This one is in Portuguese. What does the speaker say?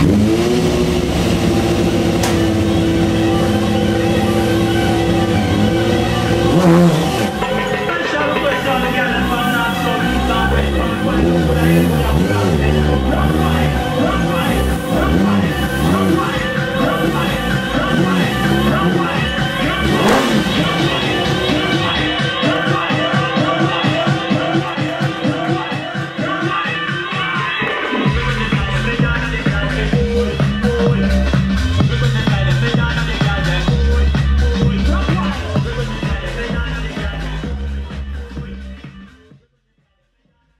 Música